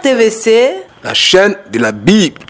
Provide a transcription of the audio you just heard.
RTVC, la chaîne de la Bible.